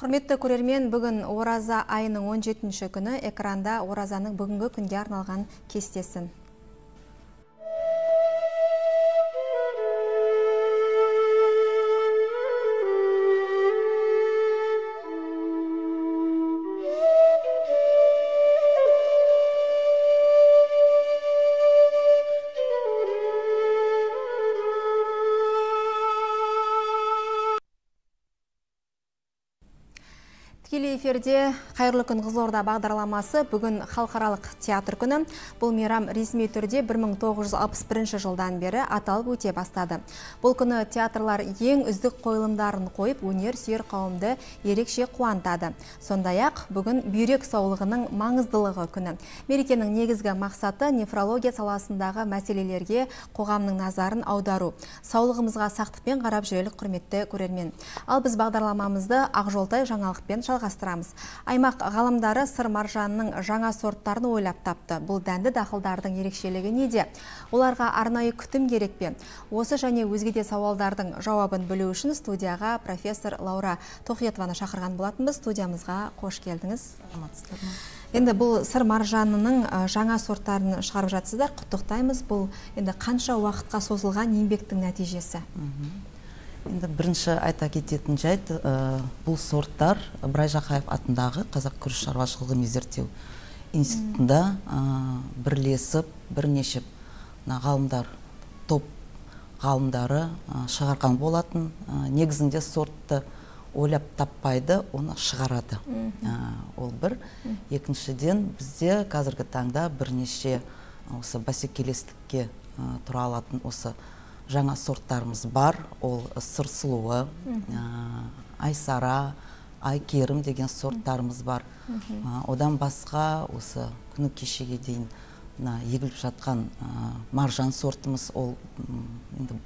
Құрметті көрермен, бүгін ораза айының 17 күні экранда оразаның бүгінгі күнге арналған кестесін. Эфирде қайырлы күн Қызылорда бағдарламасы бүгін халықаралық театр күні. Бұл мейрам ресми түрде 1961 жылдан бері аталып өте бастады. Бұл күні театрлар ең үздік қойылымдарын қойып, өнер сүйер қауымды ерекше қуантады. Сондай-ақ бүгін бүйрек саулығының маңыздылығы күні. Мерекенің негізгі мақсаты нефрология саласындағы мәселелерге қоғамның назарын аудару. Саулығымызға сақтықпен қарап жүрелік құрметті көрермен. Ал біз бағдарламамызды Ақжолтай жаңалықпен жалғастырамыз. Аймақ ғалымдары сыр маржанының жаңа сорттарын ойлап тапты. Бұл дәнді дақылдардың ерекшелігі неде? Оларға арнайы күтім керек пе? Осы және өзге де сауалдардың жауабын білу үшін студияға профессор Лаура Тоқиетованы шақырған болатынбыз. Студиямызға қош келдіңіз. Енді бұл сыр маржанының жаңа сорттарын шығарып жатсыздар. Құттықтаймыз. Бұл енді қанша уақытқа созылған еңбектің нәтижесі? Енді бірінші айта кететін жайт бұл сорттар ыбырай жақаев атындағы қазақ күріш шаруашылығы ғылыми зерттеу институтында бірлесіп бірнеше ғалымдар топ ғалымдары шығарған болатын. Негізінде сортты ойлап таппайды оны шығарады. Ол бір. Екіншіден бізде қазіргі таңда бірнеше осы бәсекелестікке тұра алатын осы жаңа сорттарымыз бар. Ол сыр сұлуы айсара айкерім деген сорттарымыз бар. Одан басқа осы күні кешеге дейін мына егіліп жатқан маржан сортымыз ол енді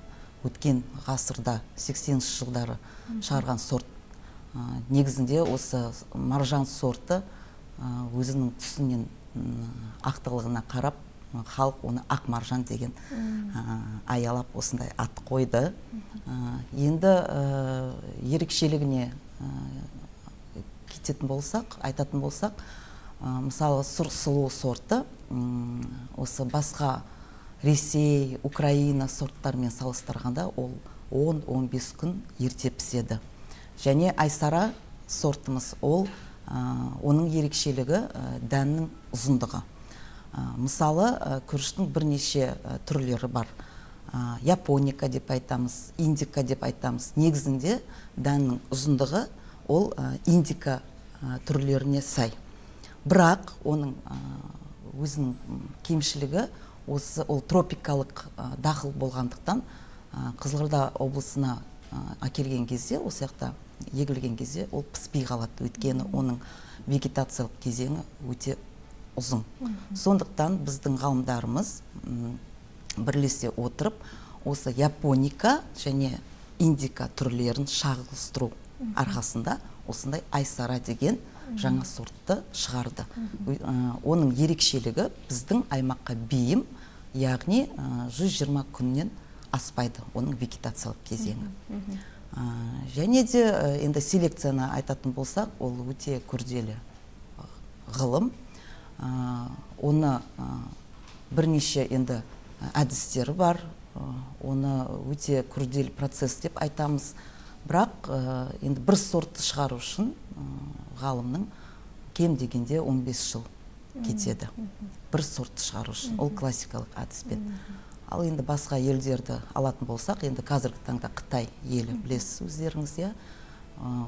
өткен ғасырда 80 жылдары шығарған сорт. Негізінде осы маржан сорты өзінің түсінен ақтылығына қарап халық оны ақ маржан деген аялап осындай ат қойды. Енді ерекшелігіне кететін болсақ айтатын болсақ мысалы сұр сұлу сорты осы басқа ресей украина сорттарымен салыстырғанда ол 10-15 күн ерте піседі. Және айсара сортымыз ол оның ерекшелігі дәннің ұзындығы. Мысалы күріштің бірнеше түрлері бар. Японика деп айтамыз индика деп айтамыз. Негізінде дәннің ұзындығы ол индика түрлеріне сай. Бірақ оның өзінің кемшілігі осы ол тропикалық дақыл болғандықтан қызылорда облысына әкелген кезде осы жақта егілген кезде ол піспей қалады. Өйткені оның вегетациялық кезеңі өте ұзын. Сондықтан біздің ғалымдарымыз бірлесе отырып осы японика және индика түрлерін шағылыстыру арқасында осындай айсара деген жаңа сортты шығарды. Оның ерекшелігі біздің аймаққа бейім яғни 120 күннен аспайды оның вегетациялық кезеңі. Және де енді селекцияны айтатын болсақ ол өте күрделі ғылым. Оны бірнеше енді әдістері бар. Оны өте күрделі процесс деп айтамыз. Бірақ енді бір сортты шығару үшін ғалымның кем дегенде 15 жыл кетеді. Бір сортты шығару үшін. Ол классикалық әдіспен. Ал енді басқа елдерді алатын болсақ енді қазіргі таңда қытай елі білесіз өздеріңіз иә?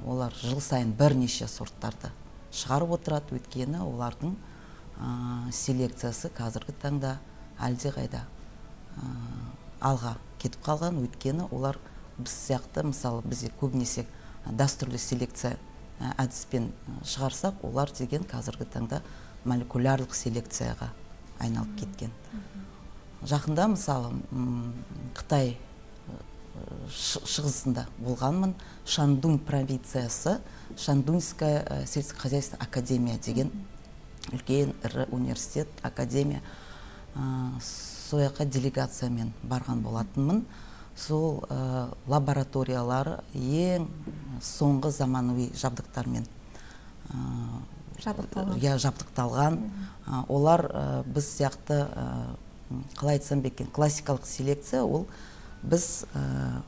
Олар жыл сайын бірнеше сорттарды шығарып отырады. Өйткені олардың селекциясы қазіргі таңда әлдеқайда алға кетіп қалған. Өйткені олар біз сияқты мысалы бізде көбінесе дәстүрлі селекция әдіспен шығарсақ олар деген қазіргі таңда молекулярлық селекцияға айналып кеткен. Жақында мысалы қытай шығысында болғанмын. Шандун провинциясы шандунская сельскохозяйственная академия деген үлкен ірі университет академия сол жаққа делегациямен барған болатынмын. Сол ә, лабораториялар ең соңғы заманауи жабдықтармен ә, жабдықталған. иә жабдықталған. Ә, олар ә, біз сияқты ә, қалай айтсам екен классикалық селекция ол біз ә,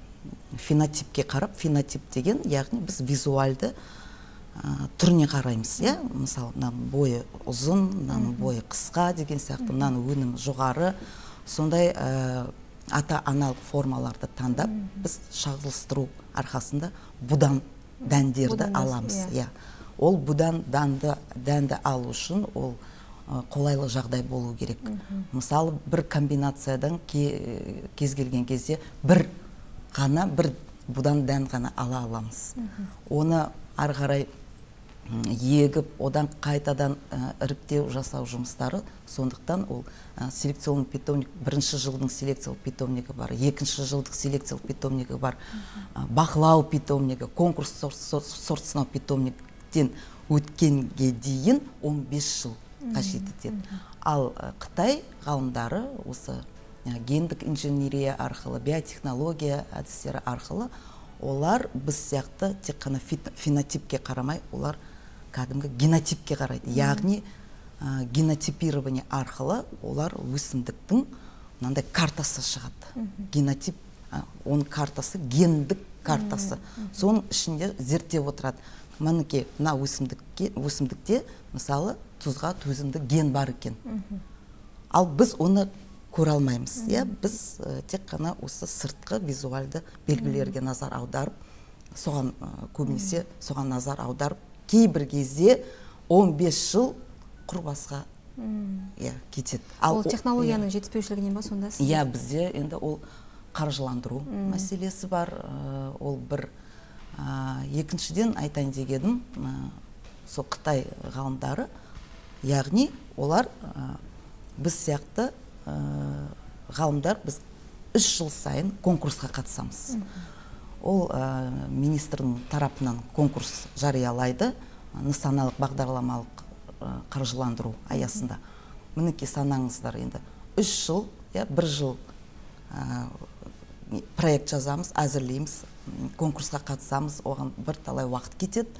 фенотипке қарап фенотип деген яғни біз визуальды ә, түріне қараймыз иә? Мысалы мынаның бойы ұзын мынаның бойы қысқа деген сияқты мынаның өнімі жоғары. Сондай ә, ата аналық формаларды таңдап біз шағылыстыру арқасында будан дәндерді аламыз иә. иә. Ол будан дәнді дәнді алу үшін ол қолайлы жағдай болу керек. Мысалы бір комбинациядан ке- кез келген кезде бір ғана бір будан дән ғана ала аламыз. Оны ары қарай егіп одан қайтадан іріктеу жасау жұмыстары. Сондықтан ол селекционный питомник бірінші жылдың селекциялық питомнигі бар екінші жылдық селекциялық питомнигі бар. Бақылау питомнигі конкурс сорт, сорт, сорт сынау питомниктен өткенге дейін 15 жыл қажет етеді. Ал қытай ғалымдары осы гендік инженерия арқылы биотехнология әдістері арқылы олар біз сияқты тек қана фенотипке қарамай олар кәдімгі генотипке қарайды яғни ә, генотипирование арқылы олар өсімдіктің мынандай картасы шығады. Генотип ә, оның картасы гендік картасы. Соның ішінде зерттеп отырады. Мінекей мына өсімдікке өсімдікте мысалы тұзға төзімді ген бар екен. Ал біз оны көре алмаймыз иә? Біз ә, тек қана осы сыртқы визуальды белгілерге назар аударып соған ә, көбінесе соған назар аударып кейбір кезде 15 жыл құр басқа иә кетеді. Ол о- технологияның жетіспеушілігінен ба сонда иә бізде енді ол қаржыландыру мәселесі бар. Ә, ол бір ә, екіншіден айтайын дегенім ә, сол қытай ғалымдары яғни олар ә, біз сияқты ә, ғалымдар біз үш жыл сайын конкурсқа қатысамыз. Ол ә, министрдің тарапынан конкурс жариялайды ә, нысаналық бағдарламалық ә, қаржыландыру аясында. Мінекей санаңыздар енді. Үш жыл иә бір жыл ә, проект жазамыз әзірлейміз конкурсқа қатысамыз оған бірталай уақыт кетеді.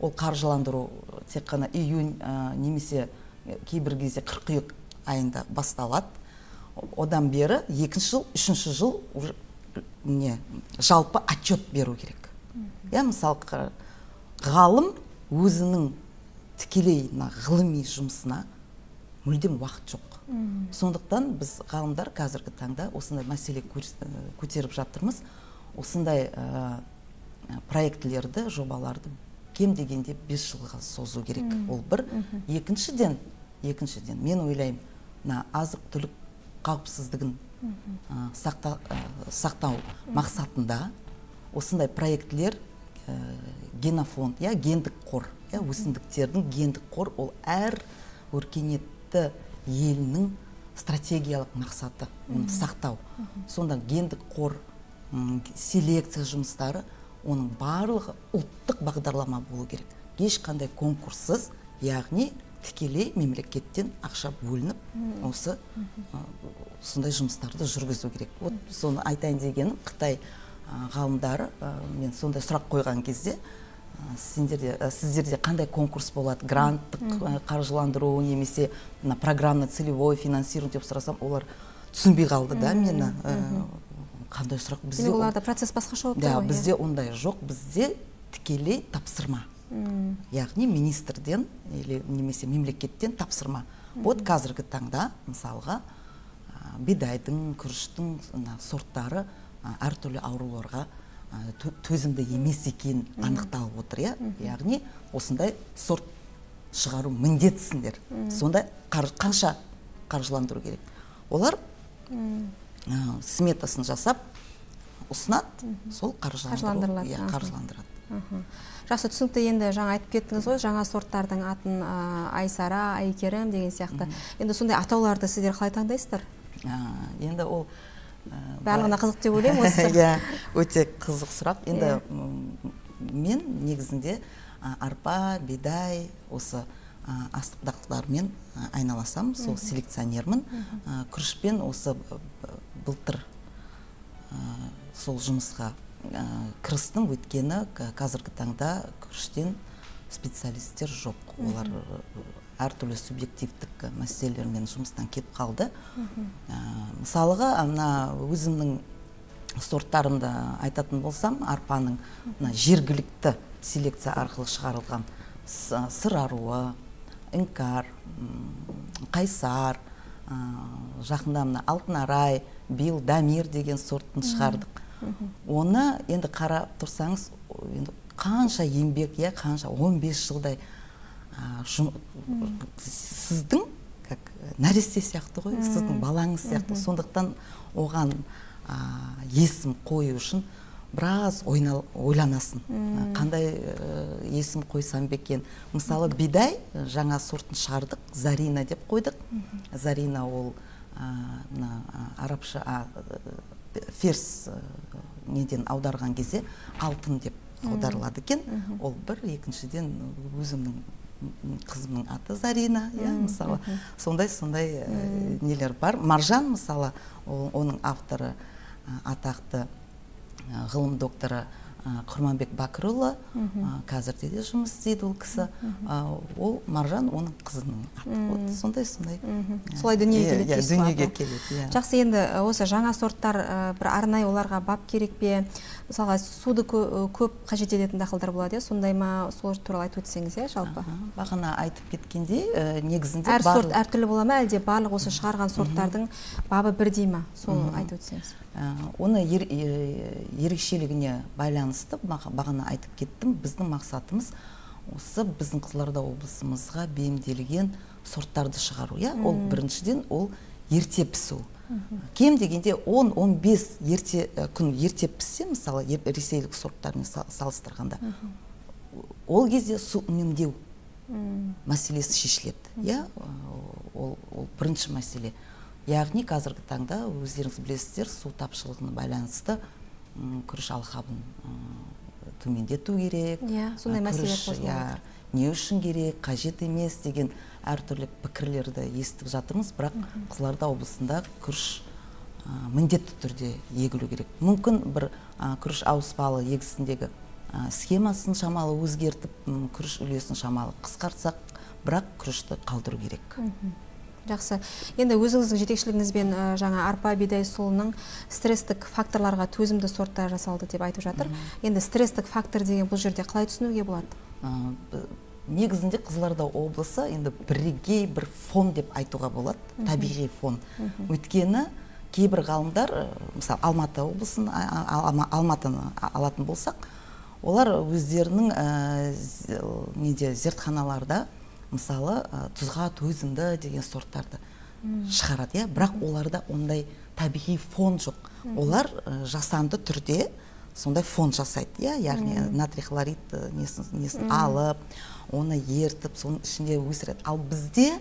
Ол қаржыландыру тек қана июнь ә, немесе кейбір кезде қыркүйек айында басталады. Одан бері екінші жыл үшінші жыл уже не жалпы отчет беру керек. Иә мысалы ғалым өзінің тікелей мына ғылыми жұмысына мүлдем уақыт жоқ. Сондықтан біз ғалымдар қазіргі таңда осындай мәселе ә, көтеріп жатырмыз. Осындай ә, проектілерді жобаларды кем дегенде бес жылға созу керек. Ол бір. Екіншіден екіншіден мен ойлаймын мына азық түлік қауіпсіздігін ә, сақта- ә, сақтау мақсатында осындай проектілер ә, генофонд иә гендік қор иә өсімдіктердің гендік қор ол әр өркениетті елінің стратегиялық мақсаты оны сақтау. Сонда гендік қор селекция жұмыстары оның барлығы ұлттық бағдарлама болу керек. Ешқандай конкурссыз яғни тікелей мемлекеттен ақша бөлініп осы ә, сондай жұмыстарды жүргізу керек. Вот соны айтайын дегенім қытай ғалымдары ә, мен сондай сұрақ қойған кезде сендерде ә, сіздерде қандай конкурс болады? Гранттық қаржыландыру немесе мына программно целевой финансирование деп сұрасам олар түсінбей қалды да мені. Қандай сұрақ? Бізде оларда процесс басқаша болып да тұр ғой бізде ондай жоқ. Бізде тікелей тапсырма. Яғни министрден или немесе мемлекеттен тапсырма. Вот қазіргі таңда мысалға бидайдың күріштің сорттары әртүрлі ауруларға тө- төзімді емес екені анықталып отыр иә. Яғни осындай сорт шығару міндетсіңдер. Сонда қар- қанша қаржыландыру керек? Олар ә, сметасын жасап ұсынады сол қаржыландыру Қаржыландырылады, иә қаржыландырады. Жақсы түсінікті. Енді жаңа айтып кеттіңіз ғой жаңа сорттардың атын ә, айсара айкерім деген сияқты. Енді сондай атауларды сіздер қалай таңдайсыздар? Ә, енді ол ә, барлығына қызық деп ойлаймын осы. Иә өте қызық сұрақ. Енді мен негізінде ә, арпа бидай осы ә, астық дақылдармен айналасам сол селекционермін. Ә, күрішпен осы былтыр сол жұмысқа ә, кірістім өйткені қазіргі таңда күріштен специалисттер жоқ. Олар әртүрлі субъективтік мәселелермен жұмыстан кетіп қалды. Ә, мысалыға мына өзімнің сорттарымды айтатын болсам арпаның мына жергілікті селекция арқылы шығарылған сыр аруы іңкәр қайсар жақында мына алтын арай биыл дамир деген сортын шығардық. Оны енді қарап тұрсаңыз енді қанша еңбек иә қанша 15 жылдай сіздің как нәресте сияқты ғой сіздің балаңыз сияқты. Сондықтан оған есім қою үшін біраз ойланасың қандай есім қойсам бекен мысалы бидай жаңа сортын шығардық зарина деп қойдық. Зарина ол мына арабша ферс неден аударған кезде алтын деп аударылады екен. Ол бір екіншіден өзімнің қызымның аты зарина иә мысалы. сондай сондай нелер бар. Маржан мысалы оның авторы атақты ғылым докторы құрманбек бәкірұлы қазірде де жұмыс істейді ол кісі. Ол маржан оның қызының аты. Вот сондай сондай. Солай дүниеге келеді дүниеге келеді иә жақсы енді осы жаңа сорттар бір арнайы оларға бап керек пе? Мысалға суды көп қажет ететін дақылдар болады иә? Сондай ма? Сол туралы айтып өтсеңіз иә жалпы? Бағана айтып кеткендей негізінде әр сорт әртүрлі бола ма? Әлде барлық осы шығарған сорттардың бабы бірдей ма? Соны айтып өтсеңіз. Оны ерекшелігіне байланысты бағана айтып кеттім. Біздің мақсатымыз осы біздің қызылорда облысымызға бейімделген сорттарды шығару иә? Ол біріншіден ол ерте пісу. Кем дегенде 10-15 ерте күн ерте піссе мысалы ресейлік сорттармен салыстырғанда ол кезде су үнемдеу мәселесі шешіледі иә? Ол, ол бірінші мәселе. Яғни қазіргі таңда өздеріңіз білесіздер су тапшылығына байланысты күріш алқабын төмендету керек иә сондай мәселелер қозғалып не үшін керек қажет емес деген әртүрлі пікірлерді естіп жатырмыз. Бірақ қызылорда облысында күріш міндетті түрде егілу керек. Мүмкін бір күріш ауыспалы егісіндегі схемасын шамалы өзгертіп күріш үлесін шамалы қысқартсақ бірақ күрішті қалдыру керек. Жақсы. Енді өзіңіздің жетекшілігіңізбен жаңа арпа бидай сұлының стресстік факторларға төзімді сорттар жасалды деп айтып жатыр. Енді стресстік фактор деген бұл жерде қалай түсінуге болады? Негізінде қызылорда облысы енді бірегей бір фон деп айтуға болады. Табиғи фон. Өйткені кейбір ғалымдар мысалы алматы облысын алматыны алатын болсақ олар өздерінің неде зертханаларда мысалы тұзға төзімді деген сорттарды шығарады иә. Бірақ оларда ондай табиғи фон жоқ. Олар жасанды түрде сондай фон жасайды иә. Яғни натрий хлорид несін, несін алып оны ертіп соның ішінде өсіреді. Ал бізде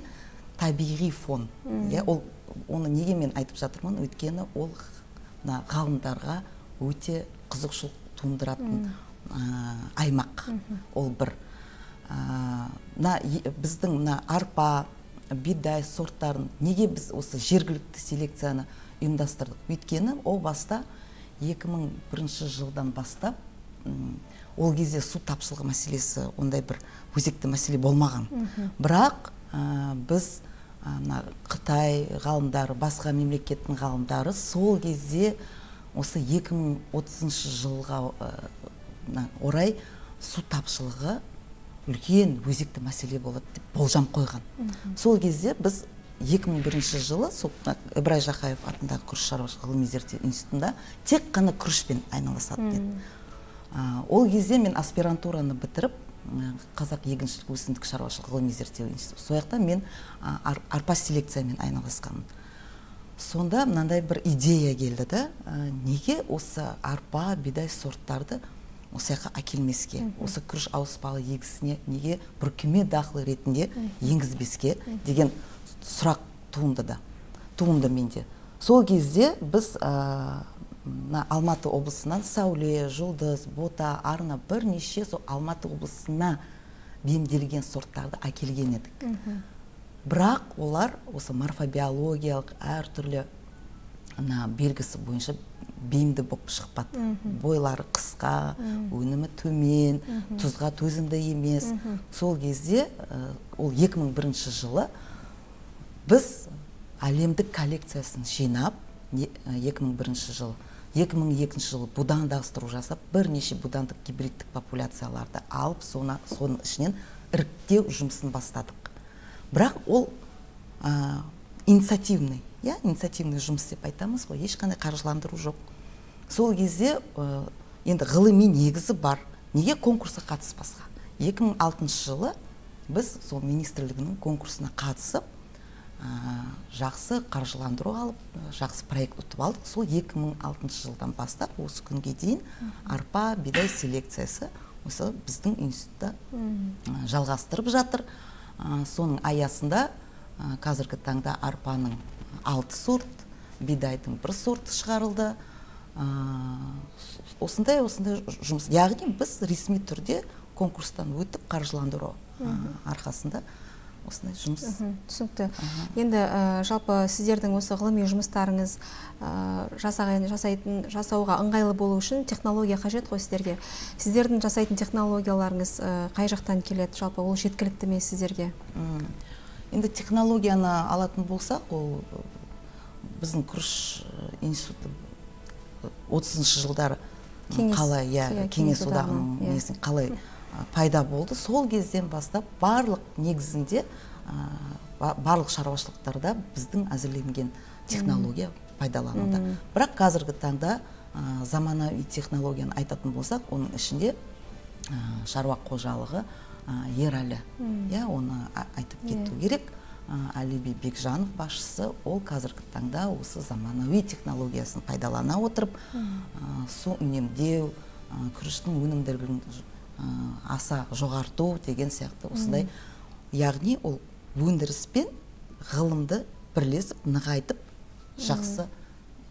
табиғи фон иә. Ол оны неге мен айтып жатырмын? Өйткені ол мына ғалымдарға өте қызығушылық тудыратын аймақ. Ол бір. Мына біздің мына арпа бидай сорттарын неге біз осы жергілікті селекцияны ұйымдастырдық? Өйткені о баста 2001 жылдан бастап ол кезде су тапшылығы мәселесі ондай бір өзекті мәселе болмаған. Бірақ біз мына қытай ғалымдары басқа мемлекеттің ғалымдары сол кезде осы 2030 жылға орай су тапшылығы үлкен өзекті мәселе болады деп болжам қойған. Сол кезде біз 2001 жылы сол ыбырай жақаев атындағы күріш шаруашылығы ғылыми зерттеу институтында тек қана күрішпен айналысады деді ол кезде мен аспирантураны бітіріп қазақ егіншілік өсімдік шаруашылығы ғылыми зерттеу институты сол жақта мен арпа селекциямен айналысқанмын сонда мынандай бір идея келді да неге осы арпа бидай сорттарды осы жаққа әкелмеске осы күріш ауыспалы егісіне неге бүркеме дақыл ретінде енгізбеске деген сұрақ туындады туынды менде. Сол кезде біз мына алматы облысынан сәуле жұлдыз бота арна бірнеше сол алматы облысына бейімделген сорттарды әкелген едік. Бірақ олар осы морфобиологиялық әртүрлі мына белгісі бойынша бейімді болып шықпады. Бойлары қысқа өнімі төмен тұзға төзімді емес. Сол кезде ол 2001 жылы біз әлемдік коллекциясын жинап 2001 жылы 2002 жылы будандастыру жасап бірнеше будандық гибридтік популяцияларды алып соны соның ішінен іріктеу жұмысын бастадық. Бірақ ол ә, инициативный иә инициативный жұмыс деп айтамыз ғой ешқандай қаржыландыру жоқ. Сол кезде енді ғылыми негізі бар. Неге конкурсқа қатыспасқа? 2006 жылы біз сол министрлігінің конкурсына қатысып жақсы қаржыландыру алып жақсы проект ұтып алдық. Сол 2006 жылдан бастап осы күнге дейін арпа бидай селекциясы осы біздің институтта жалғастырып жатыр. Соның аясында қазіргі таңда арпаның алты сорт бидайдың бір сорты шығарылды. Осындай осындай жұмыс. Яғни біз ресми түрде конкурстан өтіп қаржыландыру арқасында осындай жұмыс. Түсінікті. Енді жалпы сіздердің осы ғылыми жұмыстарыңыз жасаған жасайтын жасауға ыңғайлы болу үшін технология қажет қой сіздерге? Сіздердің жасайтын технологияларыңыз қай жақтан келеді? Жалпы ол жеткілікті ме сіздерге? Енді технологияны алатын болсақ ол біздің күріш институты отызыншы жылдары қалай иә кеңес одағының несін қалай пайда болды. Сол кезден бастап барлық негізінде барлық шаруашылықтарда біздің әзірленген технология пайдалануда бірақ қазіргі таңда заманауи технологияны айтатын болсақ оның ішінде шаруа қожалығы ерәлі иә оны айтып кету керек. Әлиби бекжанов басшысы ол қазіргі таңда осы заманауи технологиясын пайдалана отырып су үнемдеу күріштің өнімділігін аса жоғарту деген сияқты осындай яғни ол өндіріс пен ғылымды бірлесіп нығайтып жақсы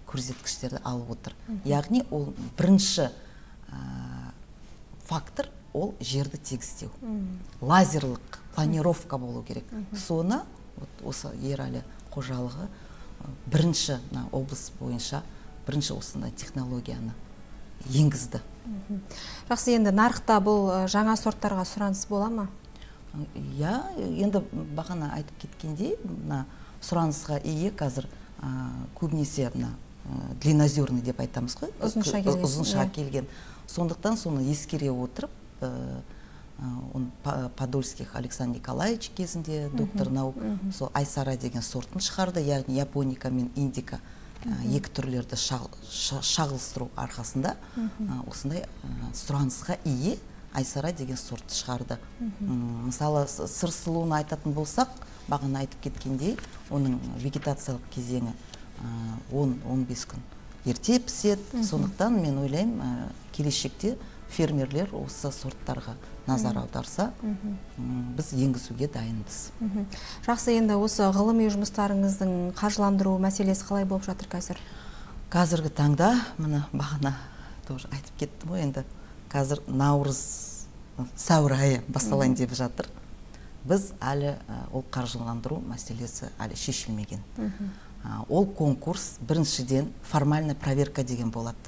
көрсеткіштерді алып отыр. Яғни ол бірінші фактор ол жерді тегістеу. Лазерлық планировка болу керек. Соны вот осы ерәлі қожалығы бірінші мына облыс бойынша бірінші осындай технологияны енгізді. Жақсы енді нарықта бұл жаңа сорттарға сұраныс бола ма? Иә енді бағана айтып кеткендей мына сұранысқа ие қазір көбінесе мына длиннозерный деп айтамыз ғой. Ұзынша келген ұзынша иә. келген. Сондықтан соны ескере отырып он подольских александр николаевич кезінде доктор наук. Сол айсара деген сортын шығарды. Яғни японика мен индика екі түрлерді шағылыстыру арқасында осындай сұранысқа ие айсара деген сортты шығарды. Мысалы сыр сұлуын айтатын болсақ бағана айтып кеткендей оның вегетациялық кезеңі 10-15 күн ерте піседі. Сондықтан мен ойлаймын келешекте фермерлер осы сорттарға назар аударса біз енгізуге дайынбыз. Жақсы енді осы ғылыми жұмыстарыңыздың қаржыландыру мәселесі қалай болып жатыр қазір? Қазіргі таңда міне бағана тоже айтып кеттім ғой енді қазір наурыз сәуір айы басталайын деп жатыр. Біз әлі ол қаржыландыру мәселесі әлі шешілмеген. Ол конкурс біріншіден формальная проверка деген болады.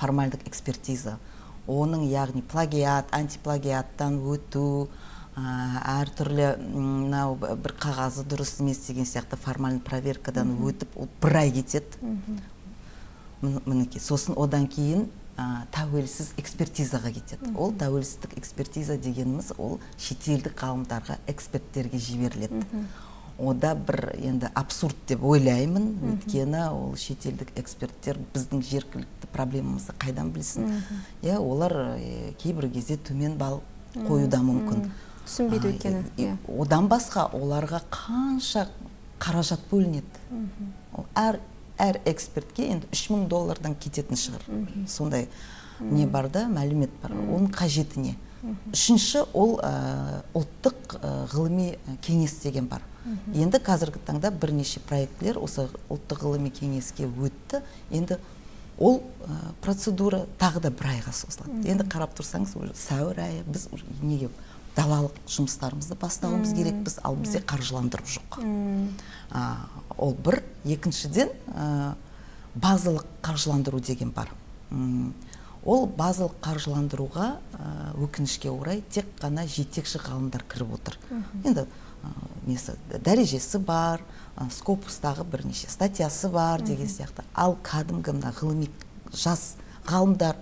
Формальдық экспертиза. Оның яғни плагиат антиплагиаттан өту әртүрлі мынау бір қағазы дұрыс емес деген сияқты формальный проверкадан өтіп ол бір ай кетеді. Мінекей сосын одан кейін тәуелсіз экспертизаға кетеді. Ол тәуелсіздік экспертиза дегеніміз ол шетелдік ғалымдарға эксперттерге жіберіледі. Ода бір енді абсурд деп ойлаймын. Өйткені ол шетелдік эксперттер біздің жергілікті проблемамызды қайдан білсін? Иә олар кейбір кезде төмен балл қоюы да мүмкін. Түсінбейді өйткені иә. одан басқа оларға қанша қаражат бөлінеді? Ол әр әр экспертке енді үш мың доллардан кететін шығар. Сондай не бар да мәлімет бар. Оның қажеті не? Үшінші ол ұлттық ғылыми кеңес деген бар. Енді қазіргі таңда бірнеше проектілер осы ұлттық ғылыми кеңеске өтті. Енді ол процедура тағы да бір айға созылады. Енді қарап тұрсаңыз уже сәуір айы біз неге далалық жұмыстарымызды бастауымыз керекпіз ал бізде қаржыландыру жоқ. Ол бір. Екіншіден базалық қаржыландыру деген бар. Ол базалық қаржыландыруға өкінішке орай тек қана жетекші ғалымдар кіріп отыр. Енді несі дәрежесі бар скопустағы бірнеше статьясы бар деген сияқты. Ал кәдімгі мына ғылыми жас ғалымдар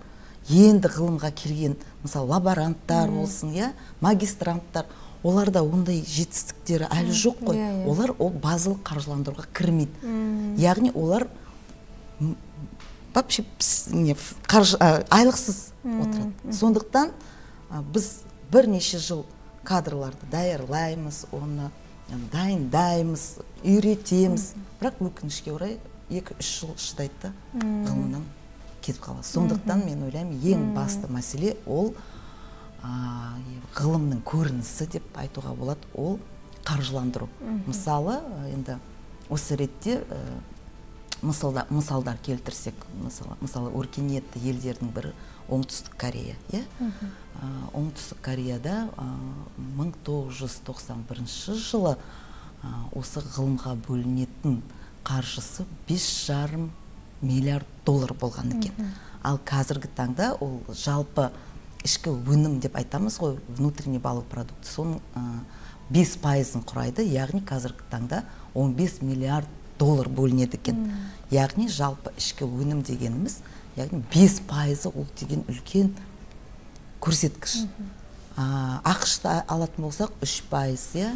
енді ғылымға келген мысалы лаборанттар болсын иә магистранттар оларда ондай жетістіктері әлі жоқ қой. Иә, иә. олар ол базалық қаржыландыруға кірмейді. Яғни олар вообще не қаржы айлықсыз отырады. Сондықтан біз бірнеше жыл кадрларды даярлаймыз оны дайындаймыз үйретеміз. Бірақ өкінішке орай екі үш жыл шыдайды да ғылымнан кетіп қалады. Сондықтан мен ойлаймын ең басты мәселе ол ғылымның көрінісі деп айтуға болады. Ол қаржыландыру. Мысалы енді осы ретте мысалда, мысалдар келтірсек мысалы, мысалы өркениетті елдердің бірі оңтүстік корея иә? Оңтүстік кореяда мың тоғыз жүз тоқсан бірінші жылы осы ғылымға бөлінетін қаржысы бес жарым миллиард доллар болған екен. Ал қазіргі таңда ол жалпы ішкі өнім деп айтамыз ғой внутренний валовый продукт соның бес пайызын құрайды. Яғни қазіргі таңда 15 миллиард доллар бөлінеді екен. Яғни жалпы ішкі өнім дегеніміз яғни бес пайызы ол деген үлкен көрсеткіш. Ақшты алатын болсақ үш пайыз иә?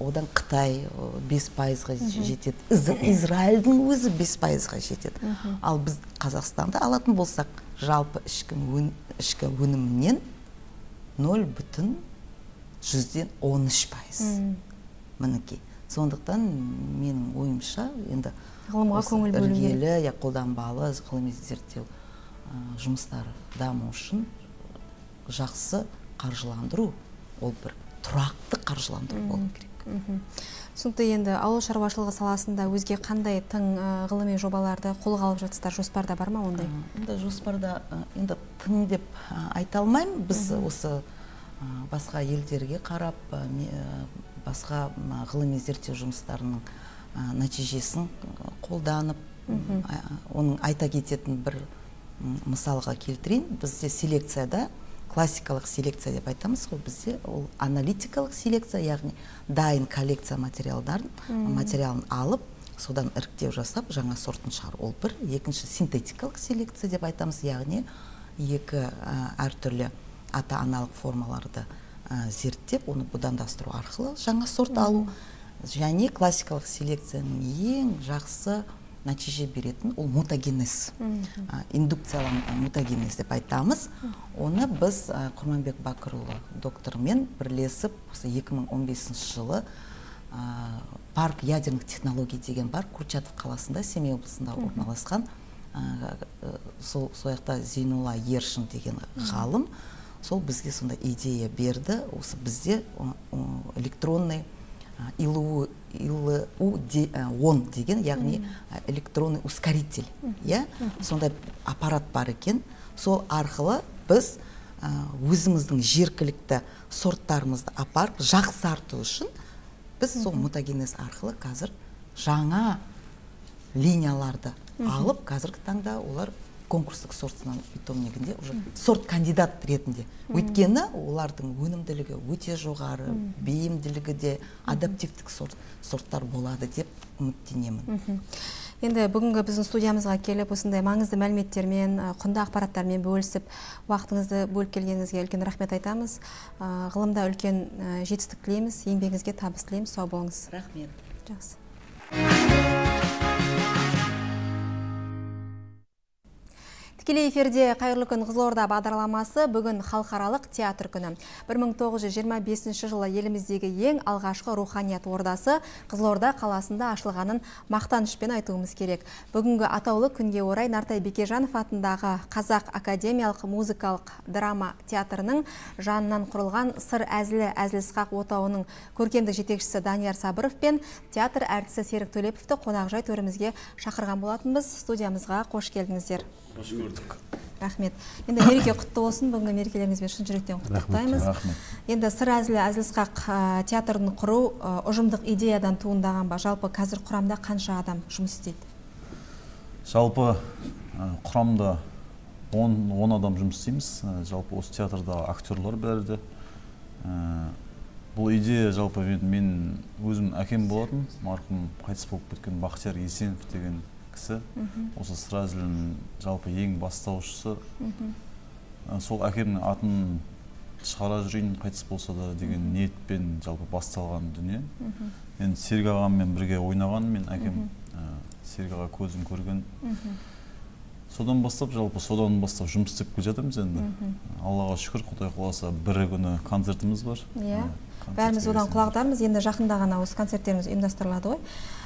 Одан қытай бес пайызға жетеді. Израильдің өзі бес пайызға жетеді. Ал біз қазақстанды алатын болсақ жалпы ішкі, өн, ішкі өнімнен нөл бүтін жүзден он үш пайыз. Мінекей. Сондықтан менің ойымша енді ғылымға көңіл бөлу иә қолданбалы ғылыми зерттеу жұмыстары даму үшін жақсы қаржыландыру ол бір тұрақты қаржыландыру болу керек. Түсінікті енді ауыл шаруашылығы саласында өзге қандай тың ғылыми жобаларды қолға алып жатсыздар? Жоспарда бар ма ондай? Енді жоспарда енді тың деп айта алмаймын. Біз осы басқа елдерге қарап басқа ғылыми зерттеу жұмыстарының нәтижесін қолданып оның айта кететін бір мысалға келтірейін. Бізде селекцияда классикалық селекция деп айтамыз ғой бізде. Ол аналитикалық селекция яғни дайын коллекция материалдарын материалын алып содан іріктеу жасап жаңа сортын шығару. Ол бір. Екінші синтетикалық селекция деп айтамыз. Яғни екі әртүрлі ата аналық формаларды зерттеп оны будандастыру арқылы жаңа сорт алу. Және классикалық селекцияның ең жақсы нәтиже беретін ол мутагенез. Индукцияланған мутагенез деп айтамыз. Оны біз құрманбек бакырұлы доктормен бірлесіп осы 2015 жылы парк ядерных технологий деген бар курчатов қаласында семей облысында орналасқан сол сол жақта зейнулла ершин деген ғалым. Сол бізге сондай идея берді. Осы бізде электронный илу он деген яғни электронный ускоритель иә? Сондай аппарат бар екен. Сол арқылы біз өзіміздің жергілікті сорттарымызды апарып жақсарту үшін біз сол мутагенез арқылы қазір жаңа линияларды алып қазіргі таңда олар конкурстық сортсынан питомнигінде уже сорт кандидат ретінде. Өйткені олардың өнімділігі өте жоғары бейімділігі де адаптивтік сорт, сорттар болады деп үміттенемін. Енді бүгінгі біздің студиямызға келіп осындай маңызды мәліметтермен құнды ақпараттармен бөлісіп уақытыңызды бөліп келгеніңізге үлкен рахмет айтамыз. Ғылымда үлкен жетістік тілейміз еңбегіңізге табыс тілейміз. Сау болыңыз. Рахмет. Жақсы. Тікелей эфирде қайырлы күн қызылорда бағдарламасы бүгін халықаралық театр күні. 1925 жылы еліміздегі ең алғашқы руханият ордасы қызылорда қаласында ашылғанын мақтанышпен айтуымыз керек. Бүгінгі атаулы күнге орай нартай бекежанов атындағы қазақ академиялық музыкалық драма театрының жанынан құрылған сыр әзілі әзілісқақ отауының көркемдік жетекшісі данияр сабыров пен театр әртісі серік төлеповті қонақжай төрімізге шақырған болатынбыз. Студиямызға қош келдіңіздер. Қош рахмет. Енді мереке құтты болсын. Бүгінгі мерекелеріңізбен шын жүректен құттықтаймыз. Енді сыр әзілі әзілісқақ театрын құру ұжымдық идеядан туындаған ба? Жалпы қазір құрамда қанша адам жұмыс істейді? Жалпы құрамда 10, 10 адам жұмыс істейміз. Жалпы осы театрда актерлар бәрі де. Бұл идея жалпы мен, мен өзім әкем болатын. Марқұм қайтыс болып кеткен бақтияр есенов деген кісі. Осы сыр әзілінің жалпы ең бастаушысы. Сол әкемнің атын шығара жүрейін қайтыс болса да деген ниетпен жалпы басталған дүние. Мен серік ағаммен бірге ойнаған мен әкем ә, серік аға көзін көрген. Содан бастап жалпы содан бастап жұмыс істеп келе жатырмыз енді аллаға шүкір құдай қаласа бір күні концертіміз бар. Иә. Бәріміз одан құлағдармыз енді жақында ғана осы концерттеріңіз ұйымдастырылады ғой.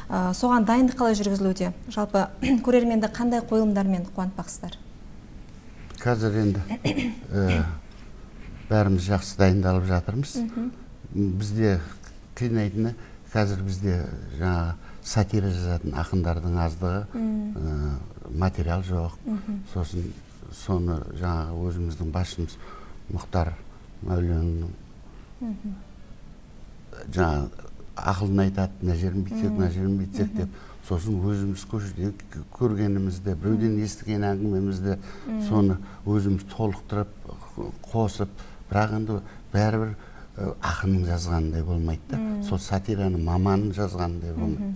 Соған дайындық қалай жүргізілуде? Жалпы көрерменді қандай қойылымдармен қуантпақсыздар? Қазір енді ә, бәріміз жақсы дайындалып жатырмыз. Бізде қинайтыны қазір бізде жаңағы сатира жазатын ақындардың аздығы ә, материал жоқ. Сосын соны жаңағы өзіміздің басшымыз мұхтар мәуленовның жаңағы ақылын айтады мына жерін бүйтсек мына жерін бүйтсек деп. Сосын өзіміз көшеде көргенімізді біреуден естіген әңгімемізді соны өзіміз толықтырып қосып бірақ енді бәрібір ақынның жазғанындай болмайды да. Сол сатираны маманның жазғанындай болмайды.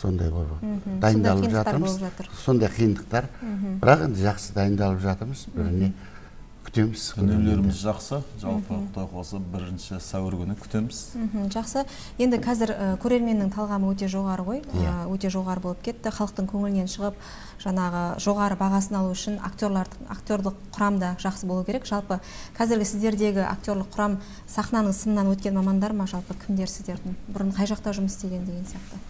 Сондай болып дайындалып жатырмыз. сондай қиындықтар. Бірақ енді жақсы дайындалып жатырмыз. Біріне күтеміз үнемдеріміз жақсы. Жалпы құдай қаласа бірінші сәуір күні күтеміз. Жақсы. Енді қазір ә, көрерменнің талғамы өте жоғары ғой. Иә. Өте жоғары болып кетті. Халықтың көңілінен шығып жаңағы жоғары бағасын алу үшін актерлардың актерлық құрам да жақсы болу керек. Жалпы қазіргі сіздердегі актерлық құрам сахнаның сынынан өткен мамандар ма? Жалпы кімдер сіздердің? Бұрын қай жақта жұмыс істеген деген сияқты.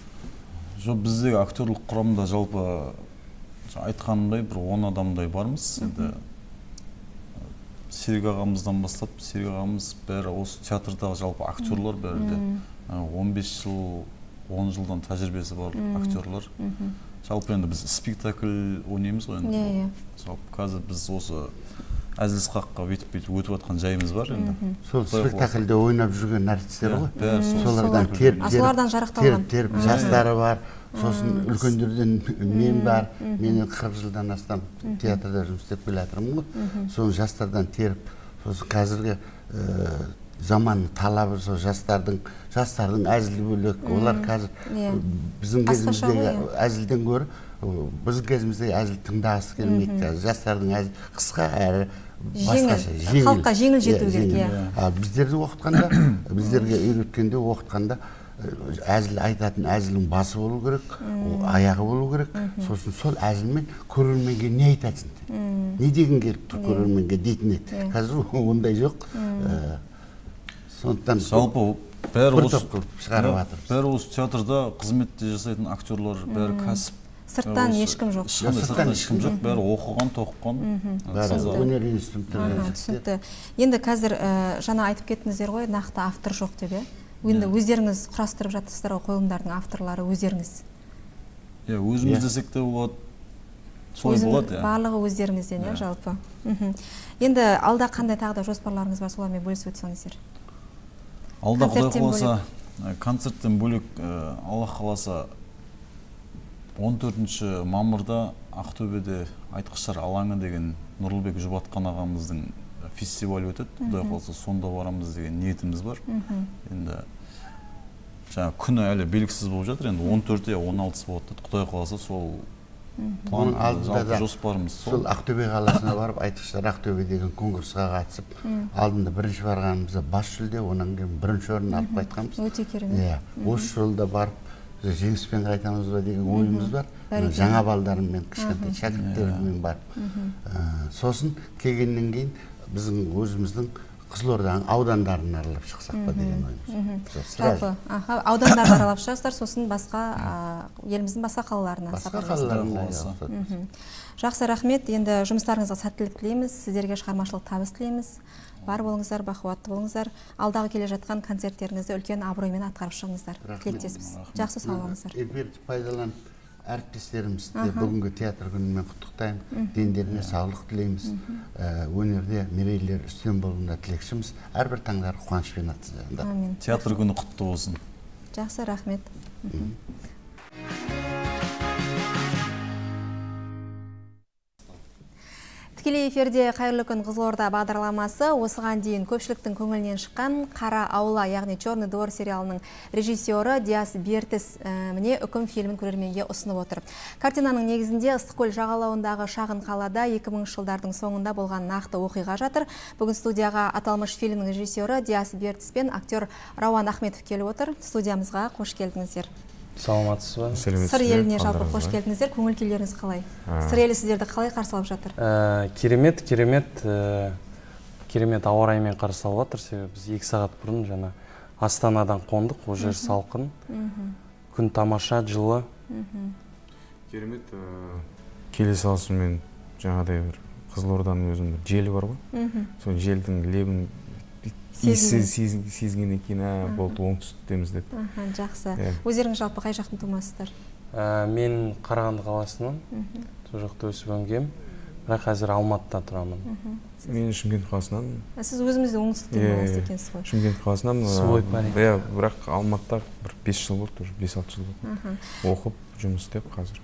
Жоқ біздегі актерлік құрамда жалпы айтқанымдай бір он адамдай бармыз. Енді серік ағамыздан бастап серік ағамыз бәрі осы театрдағы жалпы актерлар бәрі де ә, 15 жыл 10 жылдан тәжірибесі бар актерлар. Жалпы енді біз спектакль ойнаймыз ғой енді. Иә, иә. жалпы қазір біз осы әзіл сықаққа бүйтіп бүйтіп өтіп жатқан жайымыз бар енді. Сол спектакльде ойнап жүрген әртістер Иә, ғой. солардан жарақталған. теріп теріп жастары бар. Сосын үлкендерден мен бар мен қырық жылдан астам театрда жұмыс істеп келе жатырмын ғой соны жастардан теріп сосын қазіргі ә, заманның талабы сол жастардың жастардың әзілі бөлек. Олар қазір Иә. біздің кезіміздегі иә. әзілден гөрі біздің кезіміздегі әзіл тыңдағысы келмейді қазір. Жастардың әзіл қысқа әрі басқаша Жеңіл. Халыққа жеңіл жету керек, иә. біздерді оқытқанда біздерге үйреткенде оқытқанда әзіл айтатын әзілдің басы болу керек о- аяғы болу керек. Сосын сол әзілмен көрерменге не айтасың? Не дегің келіп тұр көрерменге дейтін еді? Қазір ондай жоқ. Ә, сондықтан жалпы бәрі бір осы топ қылып шығарып жатырмыз. бәрі осы театрда қызметте жасайтын актерлар бәрі кәсіп. Сырттан ешкім жоқ. Сырттан ешкім жоқ бәрі оқыған тоқыған. Бәрі өнер институтында Аха, түсінікті. енді қазір жаңа айтып кеттіңіздер ғой нақты автор жоқ деп иә? Енді өздеріңіз құрастырып жатырсыздар ғой қойылымдардың авторлары өздеріңіз. Иә өзіміз Иә. десек те болады. Солай болады иә. барлығы өздеріңізден иә Иә. жалпы. Мхм. енді алда қандай тағы да жоспарларыңыз бар солармен бөлісіп өтсеңіздер? Алда құдай қаласа ә, концерттен бөлек ә, алла қаласа 14 мамырда ақтөбеде айтқыштар алаңы деген нұрлыбек жұбатқан ағамыздың фестивалі өтеді. Құдай қаласа сонда барамыз деген ниетіміз бар. Енді жаңағы күні әлі белгісіз болып жатыр. Енді 14-те 16-сы болады деді. құдай қаласа сол план Оның алдында жоспарымыз сол. сол ақтөбе қаласына барып айтқыштар ақтөбе деген конкурсқа қатысып алдында бірінші барғанымызда бас жүлде одан кейін бірінші орын алып қайтқанбыз. Өте керемет. Иә осы жолы да барып жеңіспен қайтамыз ба деген ойымыз бар. Жаңа балдарыммен кішкентай шәкірттеріммен барып. Ә, сосын келгеннен кейін біздің өзіміздің қызылорданың аудандарын аралап шықсақ па деген ойымыз жалпы аха аудандарды аралап шығасыздар сосын басқа еліміздің басқа қалаларына басқа қалаларына жақсы рахмет. Енді жұмыстарыңызға сәттілік тілейміз. Сіздерге шығармашылық табыс тілейміз. Бар болыңыздар бақуатты болыңыздар. Алдағы келе жатқан концерттеріңізді үлкен абыроймен атқарып шығыңыздар. Тілектеспіз. Жақсы сау болыңыздар. Эфирді пайдаланып әріптестерімізді бүгінгі театр күнімен құттықтаймын. Дендеріне саулық тілейміз. Өнерде мерейлер үстем болуына тілекшіміз. Әрбір таңдары қуанышпен атсыздар әмин театр күні құтты болсын. Жақсы рахмет. Тікелей эфирде қайырлы күн қызылорда бағдарламасы. Осыған дейін көпшіліктің көңілінен шыққан қара аула яғни черный двор сериалының режиссері диас бертіс ә, міне үкім фильмін көрерменге ұсынып отыр. Картинаның негізінде ыстықкөл жағалауындағы шағын қалада 2000 жылдардың соңында болған нақты оқиға жатыр. Бүгін студияға аталмыш фильмнің режиссері диас бертіс пен актер рауан ахметов келіп отыр. Студиямызға қош келдіңіздер. Саламатсыз ба? Сыр еліне жалпы қош келдіңіздер көңіл күйлеріңіз қалай? Сыр елі сіздерді қалай қарсы алып жатыр? Ә, керемет керемет ә, керемет ауа райымен қарсы алып жатыр. Себебі біз екі сағат бұрын жаңа астанадан қондық ол жер салқын. Күн тамаша жылы. Керемет ә, келе салысымен жаңағыдай бір қызылорданың өзінің бір желі бар ғой. Сол желдің лебін сезгеннен кейін ә болды оңтүстіктеміз деді Аха, жақсы. Өздеріңіз жалпы қай жақтың тумасыздар? Ә, мен қарағанды қаласынан. Сол жақта өсіп өнгем. Бірақ қазір алматыда тұрамын. Мен шымкент қаласынан. Сіз өзіңіз де оңтүстіктен баласы иә. екенсіз ғой. Шымкент қаласынан иә бірақ алматыда бір бес жыл болды уже бес алты жыл болды. Оқып жұмыс істеп қазір.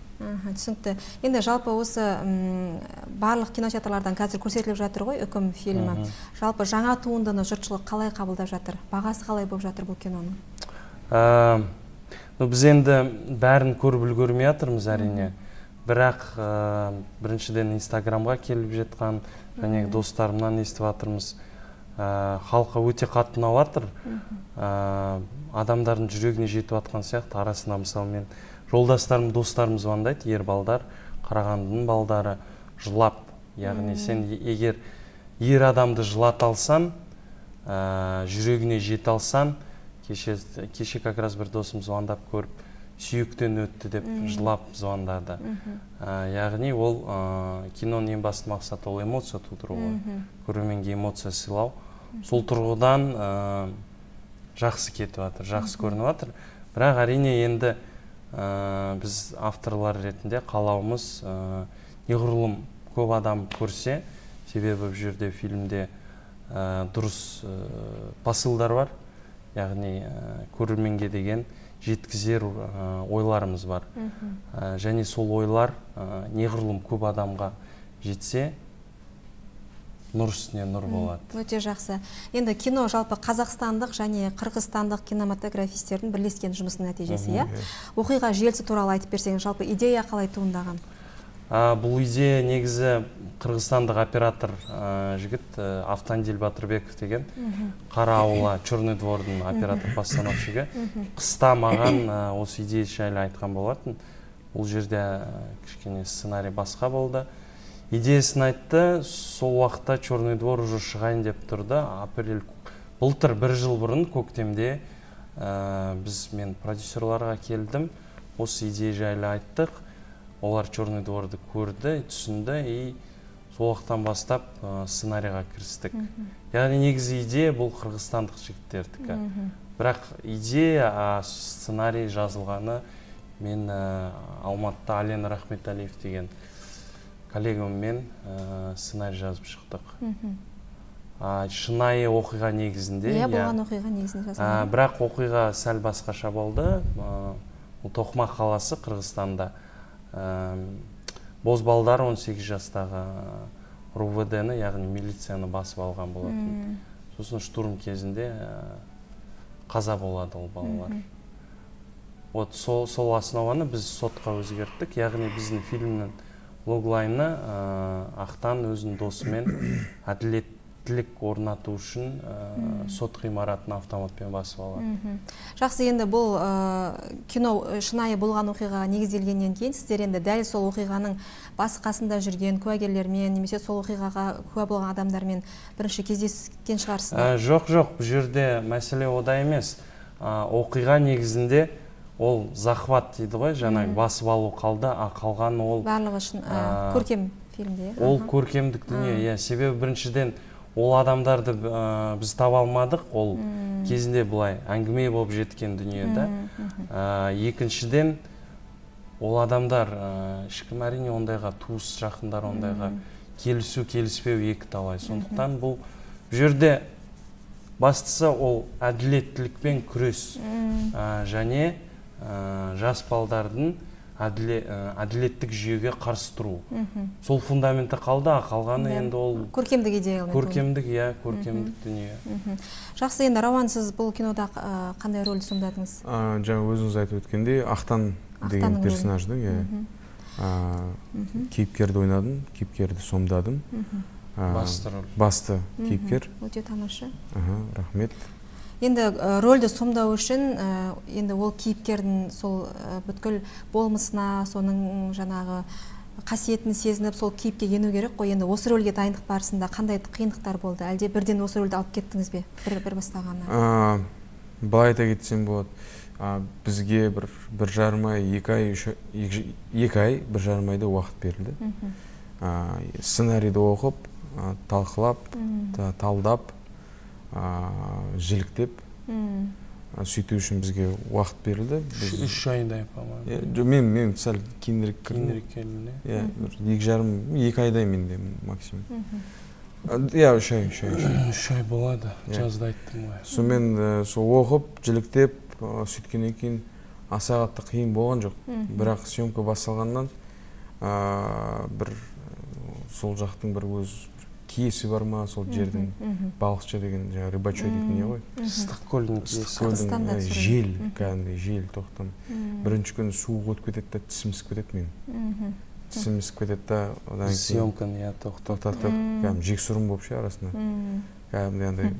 Түсінікті. Енді жалпы осы барлық кинотеатрлардан қазір көрсетіліп жатыр ғой үкім фильмі. Жалпы жаңа туындыны жұртшылық қалай қабылдап жатыр? Бағасы қалай болып жатыр бұл киноның? Ә, ну, біз енді бәрін көріп үлгермей жатырмыз әрине. Бірақ ә, біріншіден инстаграмға келіп жетқан және достарымнан естіп жатырмыз. Ә, халыққа өте қатты ұнап жатыр. Ә, адамдардың жүрегіне жетіп жатқан сияқты арасында мысалы мен жолдастарым достарым звондайды. Ер балдар қарағандының балдары жылап яғни сен егер ер адамды жылата алсаң ә, жүрегіне жете алсаң кеше кеше как раз бір досым звондап көріп сүйектен өтті деп жылап звондады. Ә, яғни ол ә, киноның ең басты мақсаты ол эмоция тудыру ғой. Көрерменге эмоция сыйлау. Сол тұрғыдан ә, жақсы кетіп жатыр жақсы көрініп жатыр бірақ әрине енді ә, біз авторлар ретінде қалауымыз ә, неғұрлым көп адам көрсе себебі бұл жерде фильмде ә, дұрыс ә, посылдар бар. Яғни ә, көрерменге деген жеткізер ә, ойларымыз бар. Ә, және сол ойлар ә, неғұрлым көп адамға жетсе нұр үстіне нұр болады. өте жақсы. Енді кино жалпы қазақстандық және қырғызстандық кинематографистердің бірлескен жұмысының нәтижесі иә? Оқиға желісі туралы айтып берсеңіз жалпы идея қалай туындаған? А, бұл идея негізі қырғызстандық оператор ә, жігіт ә, автандил батырбеков деген қара аула черный двордың оператор постановщигі. Қыста маған ә, осы идея жайлы айтқан болатын. Бұл жерде ә, кішкене сценарий басқа болды. Идеясын айтты сол уақытта черный двор уже шығайын деп тұрды. Апрель былтыр бір жыл бұрын көктемде ә, біз мен продюсерларға келдім. Осы идея жайлы айттық. Олар черный дворды көрді түсінді и сол уақыттан бастап ә, сценарийға кірістік. Яғни негізі идея бұл қырғызстандық жігіттердікі. Бірақ идея а сценарий жазылғаны мен ә, алматыда ален рахметалиев деген коллегаммен ә, сценарий жазып шықтық. А, шынайы оқиға негізінде иә иә. болған оқиға негізінде жасалған бірақ оқиға сәл басқаша болды. Бұл тоқмақ қаласы қырғызстанда. А, бозбалдар 18 жастағы рувд-ны яғни милицияны басып алған болатын. Сосын штурм кезінде а, қаза болады ол балалар. Вот сол, сол основаны біз сотқа өзгерттік. Яғни біздің фильмнің логлайны ә, ақтан өзінің досымен әділеттілік орнату үшін ә, сот ғимаратын автоматпен басып алады жақсы енді бұл ә, кино шынайы болған оқиғаға негізделгеннен кейін сіздер енді дәл сол оқиғаның басы қасында жүрген куәгерлермен немесе сол оқиғаға куә болған адамдармен бірінші кездескен шығарсыздар? Ә, жоқ жоқ бұл жерде мәселе ода емес. Ә, оқиға негізінде ол захват дейді ғой жаңағы басып алу қалды а қалғаны ол барлығы үшін ә, көркем фильмде. ол көркемдік дүние иә. Себебі біріншіден ол адамдарды ә, біз таба алмадық ол кезінде былай әңгіме болып жеткен дүние да. Ә, екіншіден ол адамдар ә, ешкім әрине ондайға туыс жақындар ондайға келісу келіспеу екі талай. Сондықтан бұл бұл жерде бастысы ол әділеттілікпен күрес Ә, және ә, жас балдардың әділе- ә, әділеттік жүйеге қарсы тұру. Сол фундаменті қалды а қалғаны енді ол көркемдік идеялар көркемдік иә көркемдік дүние. Жақсы енді рауан сіз бұл кинода ә, қандай рөл сомдадыңыз А, жаңа өзіңіз айтып өткендей ақтан деген Ақтанның персонажды иә. А, кейіпкерді ойнадым кейіпкерді сомдадым. Басты рөл. басты кейіпкер. Өте тамаша. Рахмет. Енді ә, рөлді сомдау үшін ә, енді ол кейіпкердің сол ә, бүткіл болмысына соның жаңағы қасиетін сезініп сол кейіпке ену керек қой. Енді осы рөлге дайындық барысында қандай қиындықтар болды? Әлде бірден осы рөлді алып кеттіңіз бе? Бір, бір бастағаннан былай айта кетсем болады. А, бізге бір бір жарым ай екі ай үш екі, ай бір жарым айдай уақыт берілді. А, сценарийді оқып а, талқылап та- талдап жіліктеп сөйту үшін бізге уақыт берілді. Біз үш айдай по моему мен мен сәл кейінірек кірдім. Кейінірек келдің иә иә бір екі жарым екі айдай менде максимум. А, иә үш ай үш ай үш ай. Болады Иә. жазда айттым ғой. Сонымен ә, сол оқып жіліктеп сөйткеннен кейін аса қатты қиын болған жоқ. Бірақ съемка басталғаннан бір ә, сол жақтың бір өз киесі бар ма сол жердің балықшы деген жаңағы рыбачой дейтін не ғой? Ыстық көлдің киесі. жел кәдімгідей жел тоқтам. Бірінші күні суық өтіп кетеді да тісім ісіп кетеді менің. Тісім ісіп кетеді да одан кейін съемканы иә тоқтат тоқтатып кәдімгі жексұрын болып ше арасында. Кәдімгідей андай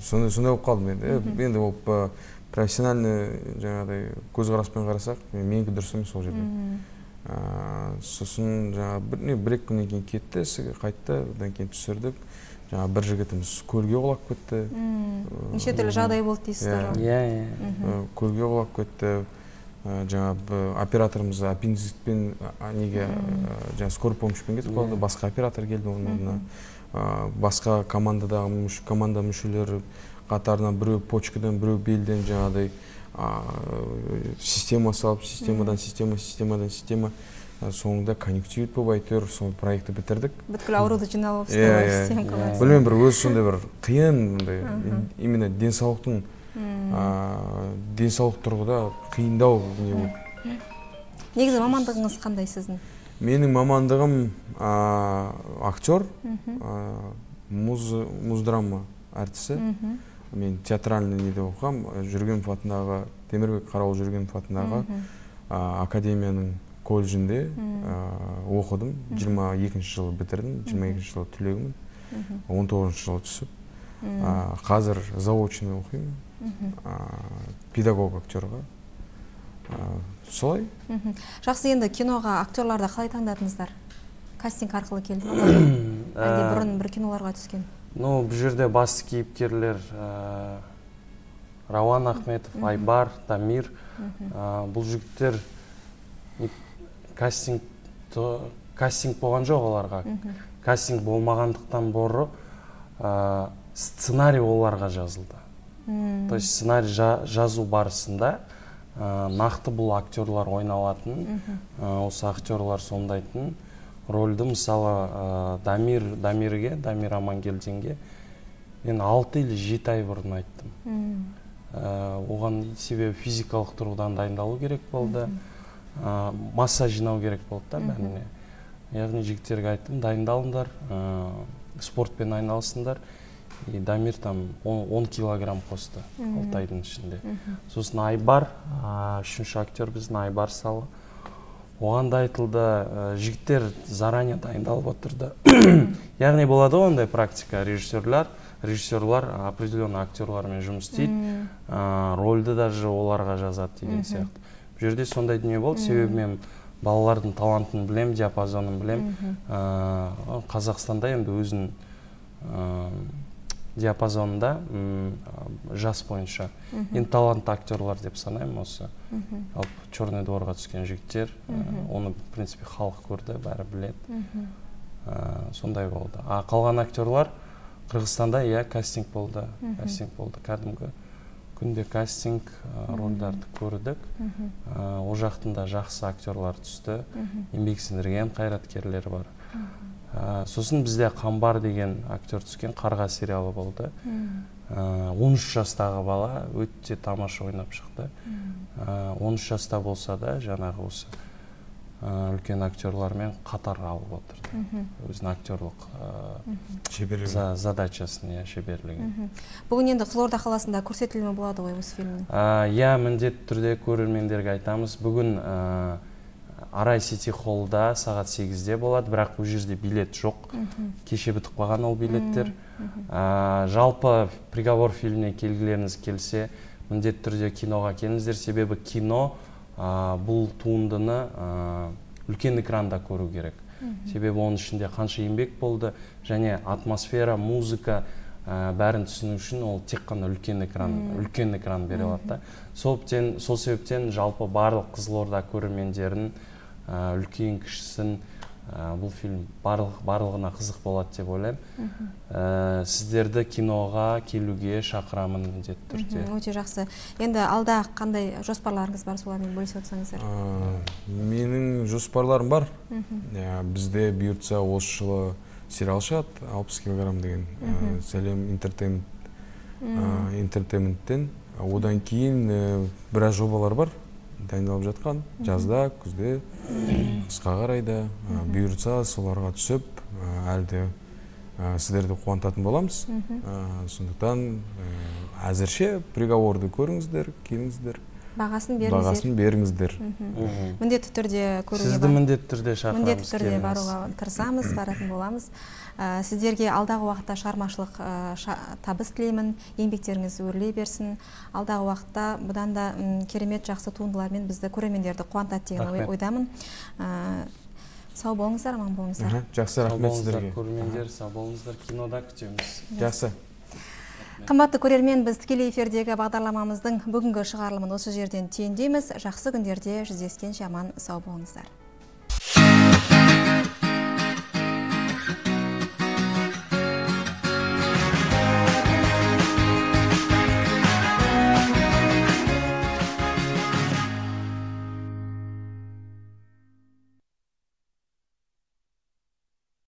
сондай сондай болып қалдым енді. Енді ол профессиональный жаңағыдай көзқараспен қарасақ мен- менікі дұрыс емес ол жерде. Ә, сосын жаңағы бір, не, бір екі күннен кейін кетті ісігі қайтты одан кейін түсірдік. Жаңағы бір жігітіміз көлге құлап кетті. Мм. неше түрлі жағдай болды дейсіздер Иә. ғой иә иә. Көлге құлап кетті. Жаңағы операторымыз аппендицитпен а, неге жаңағы скорый помощьпен кетіп қалды. Иә. басқа оператор келді оның орнына басқа командадағы команда мүшелері қатарынан біреу почкадан біреу белден жаңағыдай система салып системадан система системадан система. Ә, соңында конъюнктивит болып әйтеуір сол проектті бітірдік. Бүткіл ауруды жинап алыпсыздар Иә, иә. съемкалар білмеймін бір өзі сондай бір қиын мындай именно денсаулықтың денсаулық тұрғыда қиындау не болды негізі мамандығыңыз қандай сіздің? Менің мамандығым актер а, муз муздрама әртісі. Мен театральный неде оқығам. Жүргенов атындағы темірбек қарауыл жүргенов атындағы академияның колледжінде оқыдым. Жиырма екінші жылы бітірдім. Жиырма екінші жылы түлегімін. Он тоғызыншы жылы түсіп қазір заочный оқимын. Педагог актерға. А, солай. Жақсы енді киноға актерларды қалай таңдадыңыздар? Кастинг арқылы келді ма әлде Ә, бұрын бір киноларға түскен? Ну бұл жерде басты кейіпкерлер ә, рауан ахметов айбар дамир ә, бұл жігіттер кастинг то- кастинг болған жоқ оларға. Кастинг болмағандықтан бұры ә, сценарий оларға жазылды. То есть сценарий жа- жазу барысында ә, нақты бұл актерлар ойналатын осы актерлар сомдайтын рөлді мысалы ә, дамир дамирге дамир амангелдинге мен алты или жеті ай бұрын айттым. Ә, оған себебі физикалық тұрғыдан дайындалу керек болды. Ә, масса жинау керек болды да бәріне. Яғни жігіттерге айттым дайындалыңдар ә, спортпен айналысыңдар. И дамир там 10 килограмм қосты алты айдың ішінде. Сосын айбар ә, үшінші актер біздің айбар салы. Оған да айтылды ә, жігіттер заранее дайындалып отырды. Яғни болады ғой ондай практика режиссерлар режиссерлар определенный актерлармен жұмыс істейді. Ә, рольді даже оларға жазады деген сияқты. Бұл жерде сондай дүние болды. Себебі мен балалардың талантын білем диапазонын білем ә, қазақстанда енді өзінің ә, диапазонында жас бойынша. Енді талантты актерлар деп санаймын осы. Жалпы черный дворға түскен жігіттер оны в принципе халық көрді бәрі біледі. Ә, сондай болды. А қалған актерлар қырғызстанда иә кастинг болды. Кастинг болды. Кәдімгі күнде кастинг ә, рольдарды көрдік. Ә, ол жақтың да жақсы актерлар түсті. Еңбек сіңірген қайраткерлер бар. Ә, сосын бізде қамбар деген актер түскен қарға сериалы болды. Ә, 13 жастағы бала өте тамаша ойнап шықты. Ә, 13 жаста болса да жаңағы осы ә, үлкен актерлармен қатарға алып отырды өзінің актерлық ә, шеберлігі. за- задачасын иә шеберлігін бүгін енді қызылорда қаласында көрсетілімі болады ғой осы фильмнің? А, иә міндетті түрде көрермендерге айтамыз. Бүгін ә, арай сити холлда сағат 8-де болады бірақ ол жерде билет жоқ. Кеше бітіп қалған ол билеттер. А, жалпы приговор фильміне келгілеріңіз келсе міндетті түрде киноға келіңіздер. Себебі кино а, бұл туындыны а, үлкен экранда көру керек. Себебі оның ішінде қанша еңбек болды және атмосфера музыка ә, бәрін түсіну үшін ол тек қана үлкен экран үлкен экран бере алады да. Сол себептен жалпы барлық қызылорда көрермендерін ә, үлкен кішісін ә, бұл фильм барлық барлығына қызық болады деп ойлаймын. Ә, сіздерді киноға келуге шақырамын міндетті түрде өте жақсы. Енді алда қандай жоспарларыңыз бар солармен бөлісіп отырсаңыздар? А, менің жоспарларым бар. Иә, бізде бұйыртса осы жылы сериал шығады алпыс килограмм деген ә, сәлем интертеймент ә, интертейменттен. Одан кейін ә, біраз жобалар бар. Дайындалып жатқан жазда күзде қысқа қарай да бұйыртса соларға түсіп ә, әлі де ә, сіздерді қуантатын боламыз. Сондықтан әзірше приговорды көріңіздер келіңіздер. Бағасын беріңіздер. бағасын беріңіздер. Міндетті түрде көруге сізді міндетті түрде шақырамыз міндетті түрде баруға тырысамыз баратын боламыз. Ә, сіздерге алдағы уақытта шығармашылық ә, ша- табыс тілеймін еңбектеріңіз өрлей берсін. Алдағы уақытта бұдан да керемет жақсы туындылармен бізді көрермендерді қуантады деген ой- ойдамын. Ә, сау болыңыздар аман болыңыздар. Жақсы сау рахмет болыңыздар сіздерге. көрермендер сау болыңыздар. Кинода күтеміз. Жақсы. Қымбатты көрермен біз тікелей эфирдегі бағдарламамыздың бүгінгі шығарылымын осы жерден түйіндейміз. Жақсы күндерде жүздескенше аман сау болыңыздар.